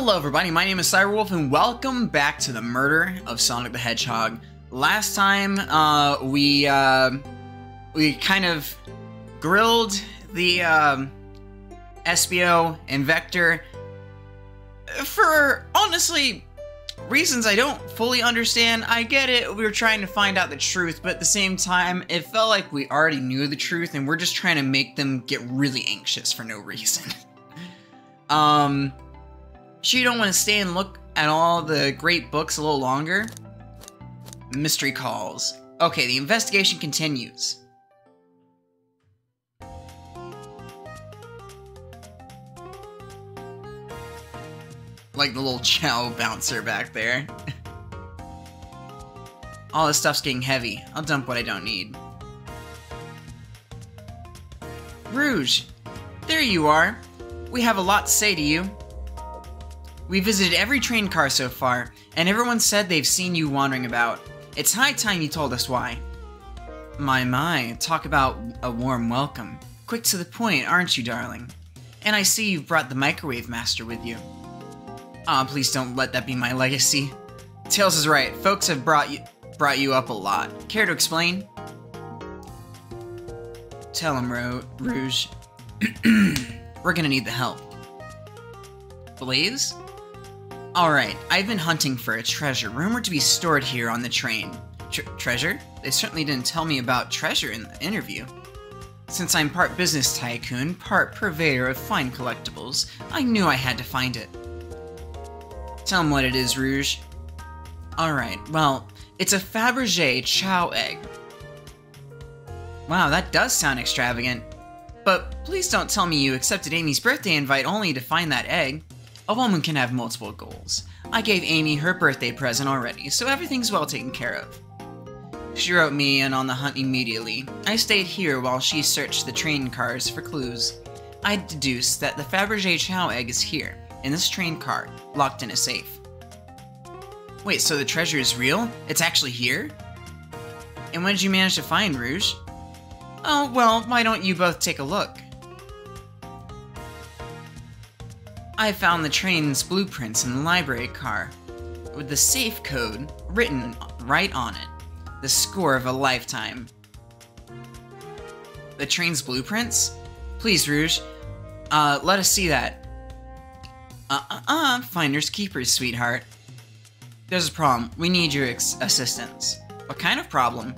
Hello everybody, my name is Cyberwolf and welcome back to the murder of Sonic the Hedgehog. Last time, uh, we, uh, we kind of grilled the, um, Espio and Vector for, honestly, reasons I don't fully understand. I get it, we were trying to find out the truth, but at the same time, it felt like we already knew the truth and we're just trying to make them get really anxious for no reason. um... Sure you don't want to stay and look at all the great books a little longer? Mystery calls. Okay, the investigation continues. Like the little Chao bouncer back there. all this stuff's getting heavy. I'll dump what I don't need. Rouge, there you are. We have a lot to say to you. We visited every train car so far, and everyone said they've seen you wandering about. It's high time you told us why. My, my, talk about a warm welcome. Quick to the point, aren't you, darling? And I see you've brought the Microwave Master with you. Ah, please don't let that be my legacy. Tails is right, folks have brought you, brought you up a lot. Care to explain? Tell him, Ro Rouge. We're gonna need the help. Blaze? Alright, I've been hunting for a treasure rumored to be stored here on the train. Tr treasure? They certainly didn't tell me about treasure in the interview. Since I'm part business tycoon, part purveyor of fine collectibles, I knew I had to find it. Tell them what it is, Rouge. Alright, well, it's a Fabergé Chao egg. Wow, that does sound extravagant. But please don't tell me you accepted Amy's birthday invite only to find that egg. A woman can have multiple goals. I gave Amy her birthday present already, so everything's well taken care of. She wrote me in on the hunt immediately. I stayed here while she searched the train cars for clues. I deduced that the Fabergé Chao egg is here, in this train car, locked in a safe. Wait, so the treasure is real? It's actually here? And what did you manage to find, Rouge? Oh, well, why don't you both take a look? I found the train's blueprints in the library car, with the safe code written right on it. The score of a lifetime. The train's blueprints? Please, Rouge, uh, let us see that. Uh-uh-uh, finders keepers, sweetheart. There's a problem. We need your assistance. What kind of problem?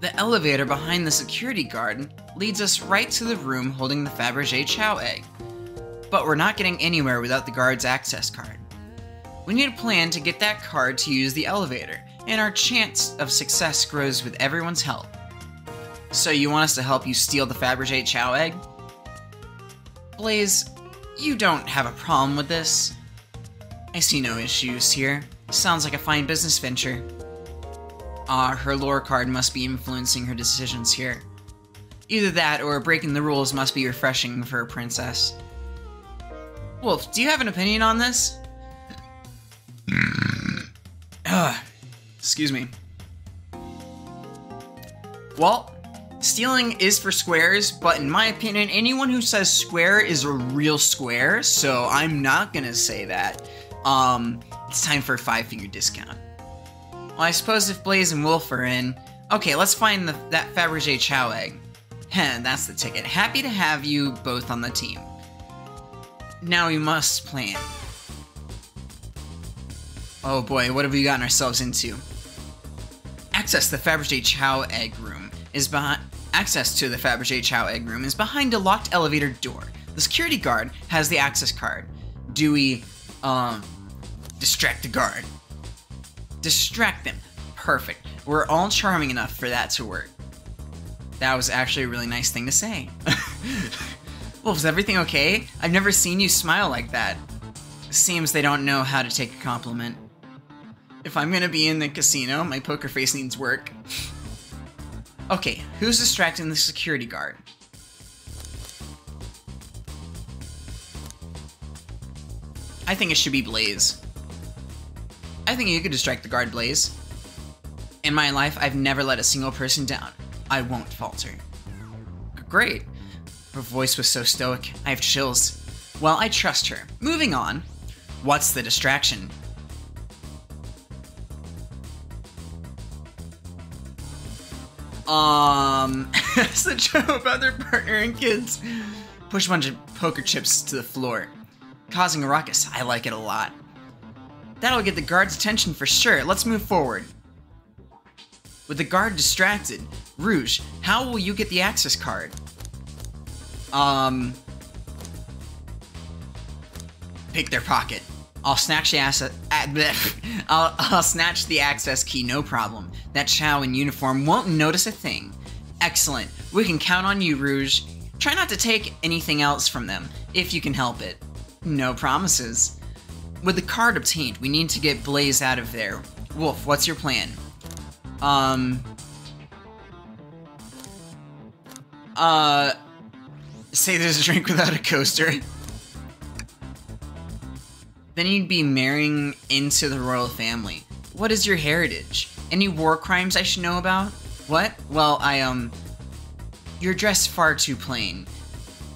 The elevator behind the security guard leads us right to the room holding the Fabergé Chao egg. But we're not getting anywhere without the guard's access card. We need a plan to get that card to use the elevator, and our chance of success grows with everyone's help. So you want us to help you steal the Fabergé Chao egg? Blaze, you don't have a problem with this. I see no issues here. Sounds like a fine business venture. Ah, uh, her lore card must be influencing her decisions here. Either that or breaking the rules must be refreshing for a princess. Wolf, do you have an opinion on this? Ugh. Excuse me. Well, stealing is for squares, but in my opinion, anyone who says square is a real square, so I'm not gonna say that. Um, it's time for a five-finger discount. Well, I suppose if Blaze and Wolf are in... Okay, let's find the, that Fabergé Chao egg. Heh, that's the ticket. Happy to have you both on the team. Now we must plan. Oh boy, what have we gotten ourselves into? Access the Fabergé Chao egg room is behind access to the Fabergé Chao egg room is behind a locked elevator door. The security guard has the access card. Do we um distract the guard? Distract them. Perfect. We're all charming enough for that to work. That was actually a really nice thing to say. Wolf, is everything okay? I've never seen you smile like that. Seems they don't know how to take a compliment. If I'm gonna be in the casino, my poker face needs work. Okay, who's distracting the security guard? I think it should be Blaze. I think you could distract the guard, Blaze. In my life, I've never let a single person down. I won't falter. Great. Her voice was so stoic, I have chills. Well, I trust her. Moving on. What's the distraction? Um, as the joke about their partner and kids push a bunch of poker chips to the floor, causing a ruckus. I like it a lot. That'll get the guard's attention for sure. Let's move forward. With the guard distracted, Rouge, how will you get the access card? Um, pick their pocket. I'll snatch the asset. I'll, I'll snatch the access key, no problem. That Chao in uniform won't notice a thing. Excellent. We can count on you, Rouge. Try not to take anything else from them, if you can help it. No promises. With the card obtained, we need to get Blaze out of there. Wolf, what's your plan? Um... Uh... Say there's a drink without a coaster. Then you'd be marrying into the royal family. What is your heritage? Any war crimes I should know about? What? Well, I, um... You're dressed far too plain.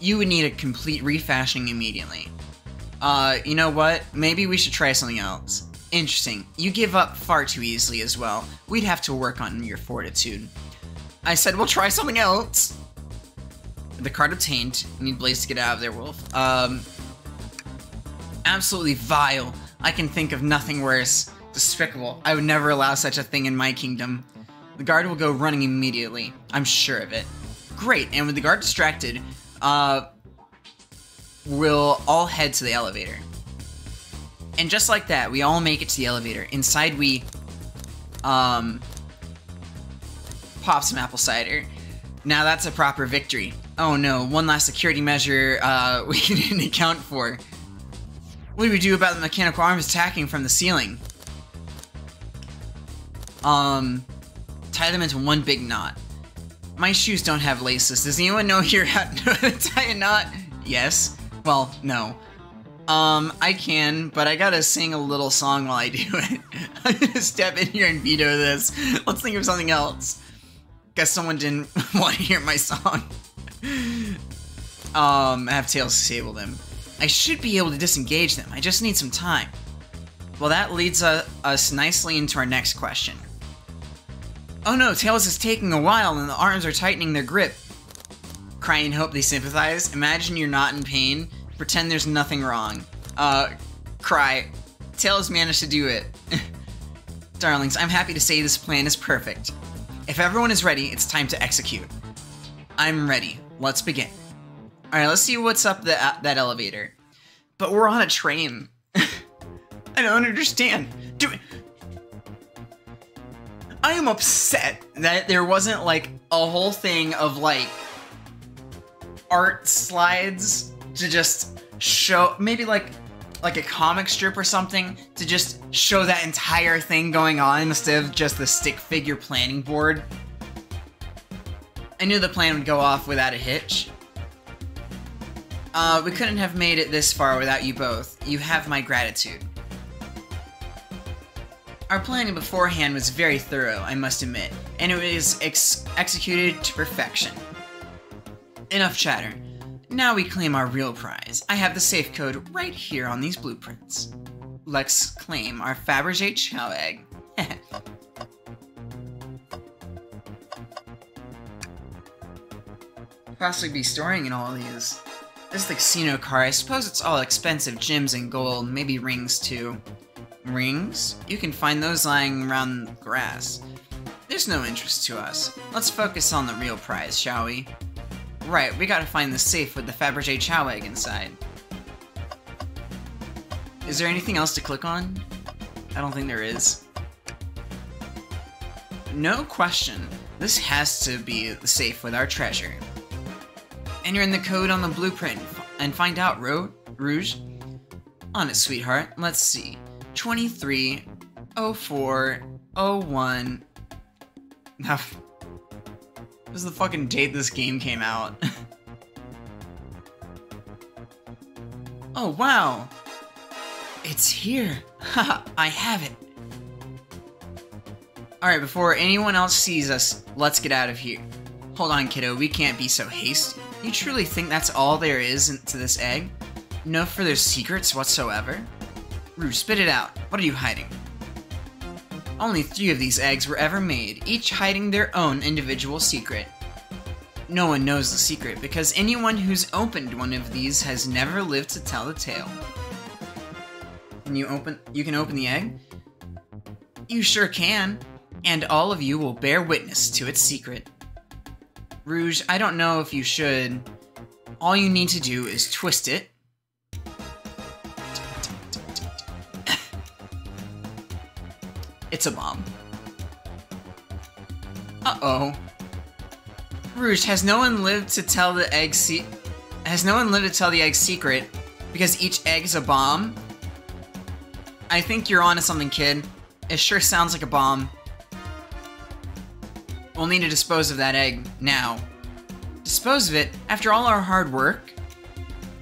You would need a complete refashioning immediately. Uh, you know what? Maybe we should try something else. Interesting. You give up far too easily as well. We'd have to work on your fortitude. I said we'll try something else. The card obtained. You need Blaze to get out of there, Wolf. Um, absolutely vile. I can think of nothing worse. Despicable. I would never allow such a thing in my kingdom. The guard will go running immediately. I'm sure of it. Great, and with the guard distracted, uh, we'll all head to the elevator. And just like that, we all make it to the elevator. Inside we, um, pop some apple cider. Now that's a proper victory. Oh no, one last security measure, uh, we didn't account for. What do we do about the mechanical arms attacking from the ceiling? Um, tie them into one big knot. My shoes don't have laces. Does anyone know here how to tie a knot? Yes. Well, no. Um, I can, but I gotta sing a little song while I do it. I'm gonna step in here and veto this. Let's think of something else. Guess someone didn't want to hear my song. Um, I have Tails disable them. I should be able to disengage them. I just need some time. Well, that leads uh, us nicely into our next question. Oh no, Tails is taking a while and the arms are tightening their grip. Cry and hope they sympathize. Imagine you're not in pain. Pretend there's nothing wrong. Uh, cry. Tails managed to do it. Darlings, I'm happy to say this plan is perfect. If everyone is ready, it's time to execute. I'm ready. Let's begin. Alright, let's see what's up the, uh, that elevator. But we're on a train. I don't understand. Do I am upset that there wasn't like a whole thing of like art slides to just show maybe like like a comic strip or something to just show that entire thing going on instead of just the stick figure planning board. I knew the plan would go off without a hitch. Uh, we couldn't have made it this far without you both. You have my gratitude. Our planning beforehand was very thorough, I must admit, and it was ex executed to perfection. Enough chatter. Now we claim our real prize. I have the safe code right here on these blueprints. Let's claim our Fabergé Chao egg. Possibly be storing in all these. This is the casino car. I suppose it's all expensive gems and gold, maybe rings too. Rings? You can find those lying around the grass. There's no interest to us. Let's focus on the real prize, shall we? Right, we gotta find the safe with the Fabergé Chao egg inside. Is there anything else to click on? I don't think there is. No question, this has to be the safe with our treasure. Enter in the code on the blueprint and find out, Ro Rouge. On it, sweetheart. Let's see. 23 04 01 Now, this is the fucking date this game came out. oh, wow. It's here. Haha, I have it. Alright, before anyone else sees us, let's get out of here. Hold on, kiddo, we can't be so hasty. You truly think that's all there is to this egg? No further secrets whatsoever? Rouge, spit it out. What are you hiding? Only three of these eggs were ever made, each hiding their own individual secret. No one knows the secret because anyone who's opened one of these has never lived to tell the tale. Can you open you can open the egg? You sure can, and all of you will bear witness to its secret. Rouge, I don't know if you should. All you need to do is twist it. it's a bomb. Uh-oh. Rouge, has no one lived to tell the egg se- Has no one lived to tell the egg secret because each egg is a bomb? I think you're onto something, kid. It sure sounds like a bomb. We'll need to dispose of that egg now. Dispose of it after all our hard work?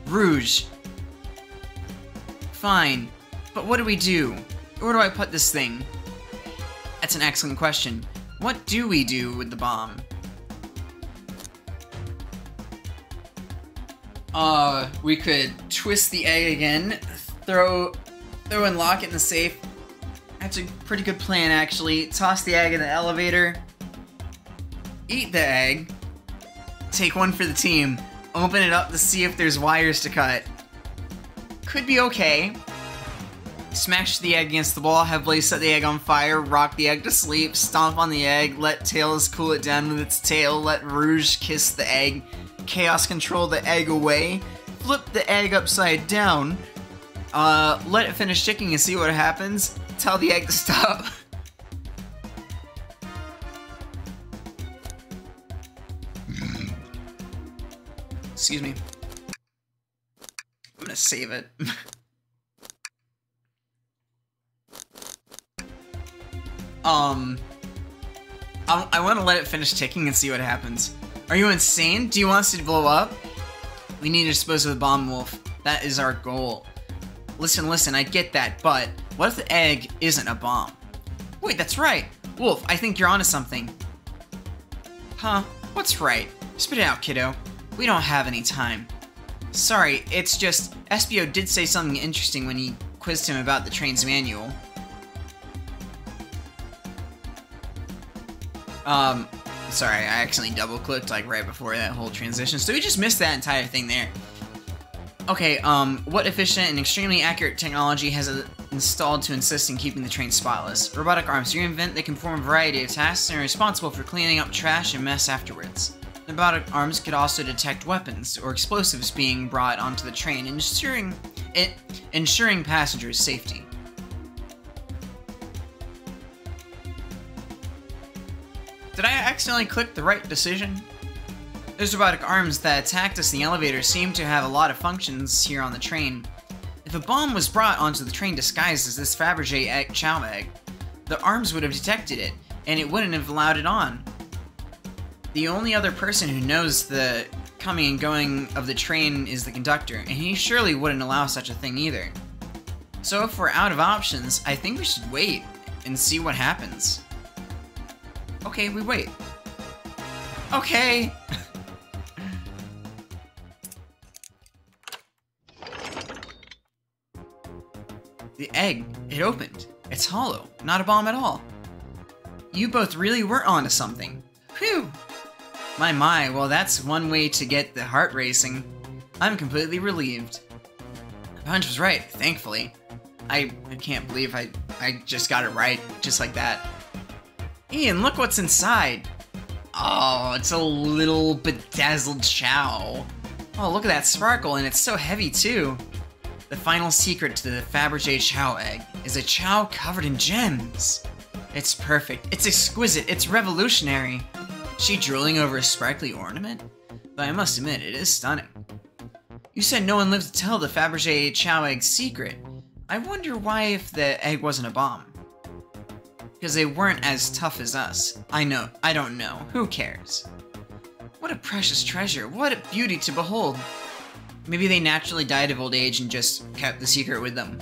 Rouge. Fine, but what do we do? Where do I put this thing? That's an excellent question. What do we do with the bomb? Uh, we could twist the egg again, throw, throw and lock it in the safe. That's a pretty good plan, actually. Toss the egg in the elevator, eat the egg, take one for the team, open it up to see if there's wires to cut. Could be okay. Smash the egg against the wall, Blaze set the egg on fire, rock the egg to sleep, stomp on the egg, let Tails cool it down with its tail, let Rouge kiss the egg, Chaos control the egg away, flip the egg upside down, uh, let it finish ticking and see what happens, tell the egg to stop. Excuse me. I'm gonna save it. um, I, I want to let it finish ticking and see what happens. Are you insane? Do you want us to blow up? We need to dispose of the bomb wolf. That is our goal. Listen, listen, I get that, but what if the egg isn't a bomb? Wait, that's right. Wolf, I think you're onto something. Huh? What's right? Spit it out, kiddo. We don't have any time. Sorry, it's just, Espio did say something interesting when he quizzed him about the train's manual. Um, sorry, I accidentally double-clicked, like, right before that whole transition, so we just missed that entire thing there. Okay, um, what efficient and extremely accurate technology has uh, installed to insist in keeping the train spotless? Robotic arms reinvent they can perform a variety of tasks and are responsible for cleaning up trash and mess afterwards. Robotic arms could also detect weapons or explosives being brought onto the train, ensuring it ensuring passengers' safety. Did I accidentally click the right decision? Those robotic arms that attacked us in the elevator seem to have a lot of functions here on the train. If a bomb was brought onto the train disguised as this Fabergé egg Chao egg, the arms would have detected it, and it wouldn't have allowed it on. The only other person who knows the coming and going of the train is the conductor, and he surely wouldn't allow such a thing either. So if we're out of options, I think we should wait and see what happens. Okay, we wait. Okay! the egg, it opened. It's hollow, not a bomb at all. You both really were onto something. Phew! My my, well that's one way to get the heart racing. I'm completely relieved. Punch was right, thankfully. I, I can't believe I, I just got it right, just like that. Ian, look what's inside. Oh, it's a little bedazzled Chao. Oh, look at that sparkle, and it's so heavy too. The final secret to the Fabergé Chao egg is a Chao covered in gems. It's perfect, it's exquisite, it's revolutionary. She drooling over a sparkly ornament? But I must admit, it is stunning. You said no one lived to tell the Fabergé Chao egg's secret. I wonder why if the egg wasn't a bomb. Because they weren't as tough as us. I know, I don't know, who cares? What a precious treasure, what a beauty to behold. Maybe they naturally died of old age and just kept the secret with them.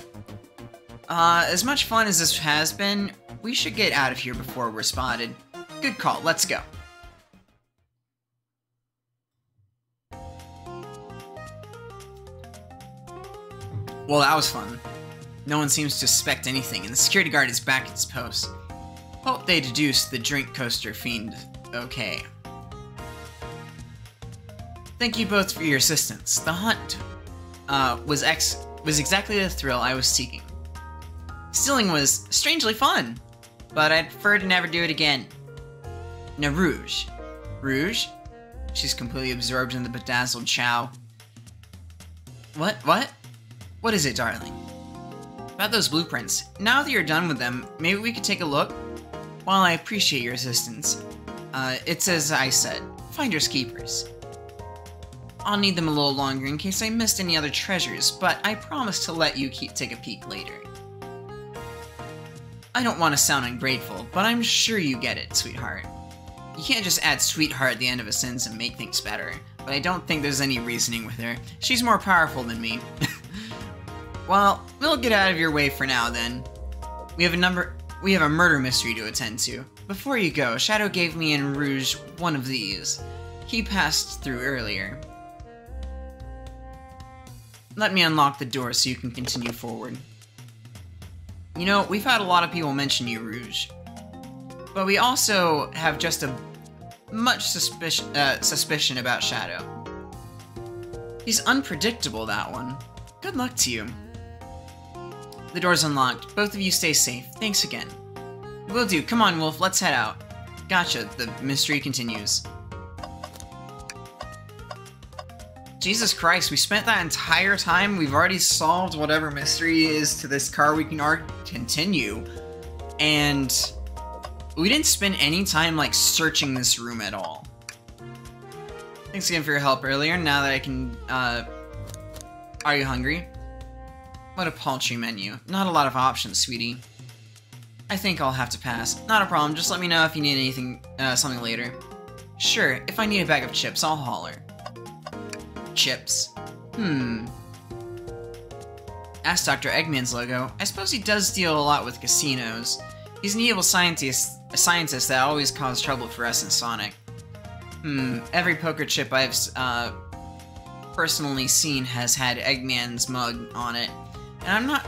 Uh, as much fun as this has been, we should get out of here before we're spotted. Good call, let's go. Well, that was fun. No one seems to suspect anything, and the security guard is back at his post. Hope they deduce the drink coaster fiend okay. Thank you both for your assistance. The hunt uh, was ex was exactly the thrill I was seeking. Stealing was strangely fun, but I'd prefer to never do it again. Now, Rouge. Rouge? She's completely absorbed in the bedazzled Chao. What? What? What is it, darling? About those blueprints. Now that you're done with them, maybe we could take a look? While I appreciate your assistance, uh, it's as I said, finders keepers. I'll need them a little longer in case I missed any other treasures, but I promise to let you keep take a peek later. I don't want to sound ungrateful, but I'm sure you get it, sweetheart. You can't just add sweetheart at the end of a sentence and make things better, but I don't think there's any reasoning with her. She's more powerful than me. well, we'll get out of your way for now then. We have a number we have a murder mystery to attend to. Before you go, Shadow gave me and Rouge one of these. He passed through earlier. Let me unlock the door so you can continue forward. You know, we've had a lot of people mention you, Rouge. But we also have just a much suspicion, uh, suspicion about Shadow. He's unpredictable, that one. Good luck to you. The door's unlocked. Both of you stay safe. Thanks again. Will do. Come on, Wolf. Let's head out. Gotcha. The mystery continues. Jesus Christ, we spent that entire time, we've already solved whatever mystery is to this car, we can continue. And we didn't spend any time, like, searching this room at all. Thanks again for your help earlier, now that I can, uh... Are you hungry? What a paltry menu. Not a lot of options, sweetie. I think I'll have to pass. Not a problem, just let me know if you need anything, uh, something later. Sure, if I need a bag of chips, I'll holler chips. Hmm. Ask Dr. Eggman's logo. I suppose he does deal a lot with casinos. He's an evil scientist, a scientist that always caused trouble for us in Sonic. Hmm, every poker chip I've uh, personally seen has had Eggman's mug on it, and I'm not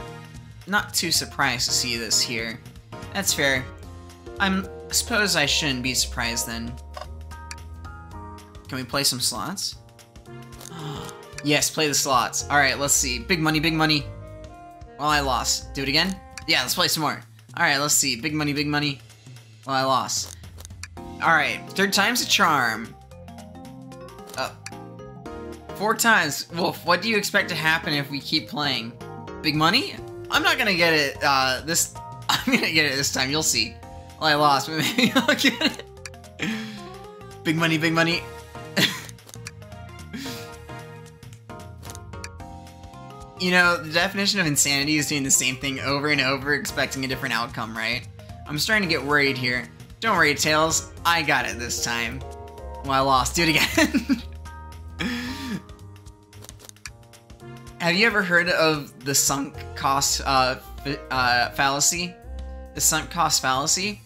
not too surprised to see this here. That's fair. I'm I suppose I shouldn't be surprised then. Can we play some slots? yes, play the slots. Alright, let's see. Big money, big money. Well, I lost. Do it again? Yeah, let's play some more. Alright, let's see. Big money, big money. Well, I lost. Alright, third time's a charm. Uh, four times. Wolf, what do you expect to happen if we keep playing? Big money? I'm not gonna get it, uh, this... I'm gonna get it this time, you'll see. Well, I lost, but maybe I'll get it. Big money, big money. You know, the definition of insanity is doing the same thing over and over, expecting a different outcome, right? I'm starting to get worried here. Don't worry, Tails. I got it this time. Well, I lost. Do it again. Have you ever heard of the sunk cost uh, uh, fallacy? The sunk cost fallacy?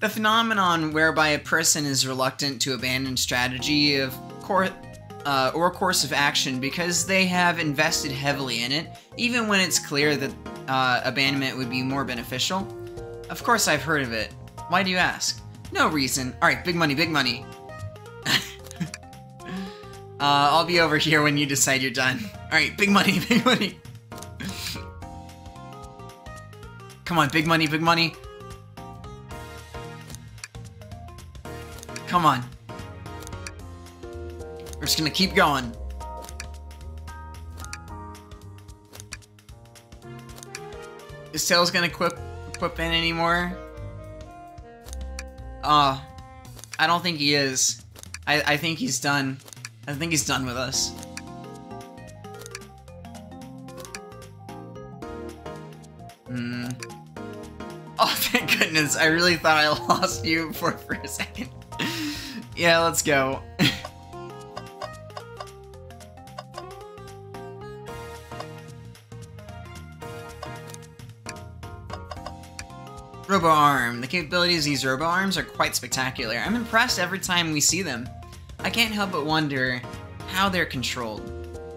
The phenomenon whereby a person is reluctant to abandon strategy of course uh, or course of action because they have invested heavily in it, even when it's clear that uh, abandonment would be more beneficial? Of course I've heard of it. Why do you ask? No reason. Alright, big money, big money. Uh, I'll be over here when you decide you're done. Alright, big money, big money. Come on, big money, big money. Come on. We're just gonna keep going. Is Tails gonna equip equip in anymore? Uh, I don't think he is. I, I think he's done. I think he's done with us. Hmm. Oh, thank goodness. I really thought I lost you for, for a second. yeah, let's go. Robo Arm. The capabilities of these Robo Arms are quite spectacular. I'm impressed every time we see them. I can't help but wonder how they're controlled.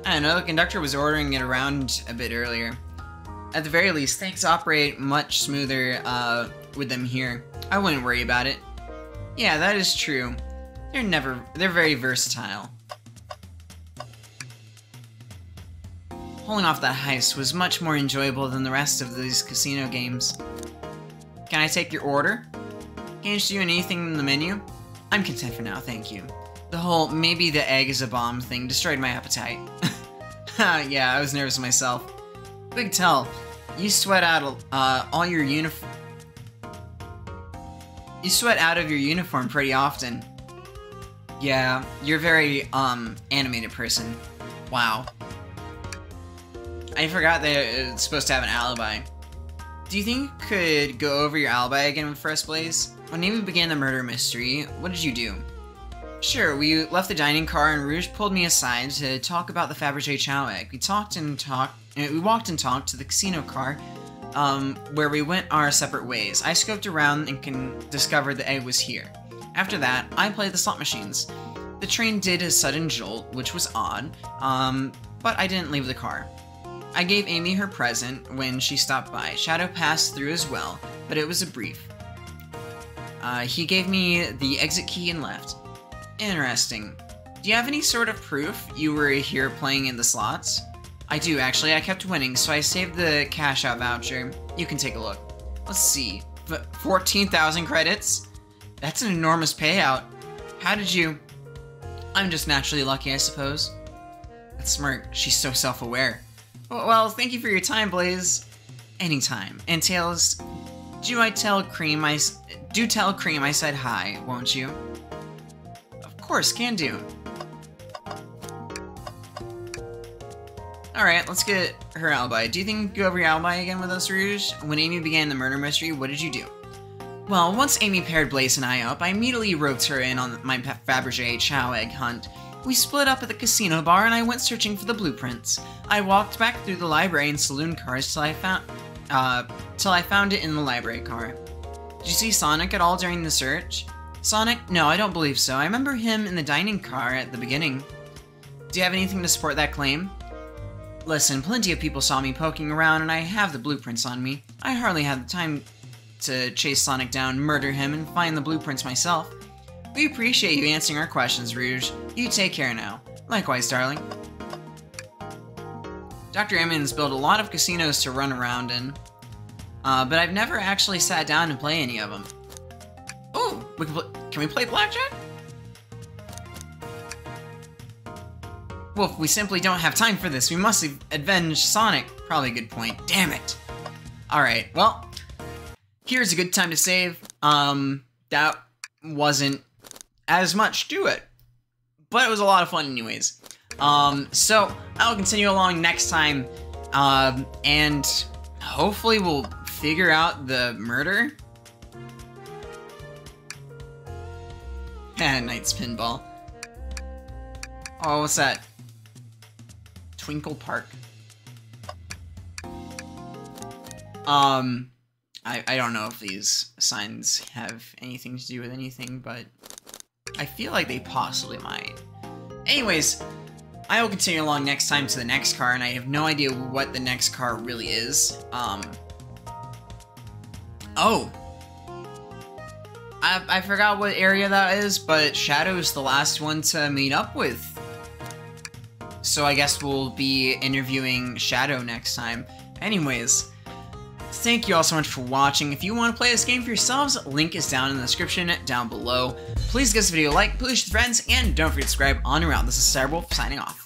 I don't know, the conductor was ordering it around a bit earlier. at the very least, things operate much smoother uh, with them here. I wouldn't worry about it. Yeah, that is true. They're never, they're very versatile. Pulling off that heist was much more enjoyable than the rest of these casino games. Can I take your order? Can I do anything in the menu? I'm content for now, thank you. The whole maybe the egg is a bomb thing destroyed my appetite. yeah, I was nervous myself. Big tell, you sweat out uh, all your uniform. You sweat out of your uniform pretty often. Yeah, you're a very, um, animated person. Wow. I forgot that it's supposed to have an alibi. Do you think you could go over your alibi again with First Blaze? When Amy began the murder mystery, what did you do? Sure, we left the dining car and Rouge pulled me aside to talk about the Fabergé Chao egg. We talked and talked, uh, we walked and talked to the casino car, um, where we went our separate ways. I scoped around and can discovered the egg was here. After that, I played the slot machines. The train did a sudden jolt, which was odd, um, but I didn't leave the car. I gave Amy her present when she stopped by. Shadow passed through as well, but it was a brief. Uh, he gave me the exit key and left. Interesting. Do you have any sort of proof you were here playing in the slots? I do, actually. I kept winning, so I saved the cash out voucher. You can take a look. Let's see. 14,000 credits? That's an enormous payout. How did you... I'm just naturally lucky, I suppose. That's smart. She's so self-aware. Well, thank you for your time, Blaze. Anytime. And Tails, do I tell Cream I... Do tell Cream I said hi, won't you? Of course, can do. Alright, let's get her alibi. Do you think you over your alibi again with us, Rouge? When Amy began the murder mystery, what did you do? Well, once Amy paired Blaze and I up, I immediately roped her in on my Fabergé Chao Egg hunt. We split up at the casino bar and I went searching for the blueprints. I walked back through the library and saloon cars till I found uh, till I found it in the library car. Did you see Sonic at all during the search? Sonic? No, I don't believe so. I remember him in the dining car at the beginning. Do you have anything to support that claim? Listen, plenty of people saw me poking around and I have the blueprints on me. I hardly had the time to chase Sonic down, murder him, and find the blueprints myself. We appreciate you answering our questions, Rouge. You take care now. Likewise, darling. Dr. Eggman's built a lot of casinos to run around in, uh, but I've never actually sat down and play any of them. Oh, we can, can we play blackjack? Wolf, we simply don't have time for this. We must avenge Sonic. Probably a good point. Damn it. Alright, well, here's a good time to save. Um, that wasn't as much to it. But it was a lot of fun anyways. Um, so I'll continue along next time. Um, and hopefully we'll figure out the murder. NiGHTS Pinball. Oh, what's that? Twinkle Park. Um, I, I don't know if these signs have anything to do with anything, but I feel like they possibly might. Anyways, I will continue along next time to the next car, and I have no idea what the next car really is. Um. Oh. I, I forgot what area that is, but Shadow is the last one to meet up with. So I guess we'll be interviewing Shadow next time. Anyways, Thank you all so much for watching. If you want to play this game for yourselves, link is down in the description down below. Please give this video a like, please share friends, and don't forget to subscribe on around. This is Cyberwolf signing off.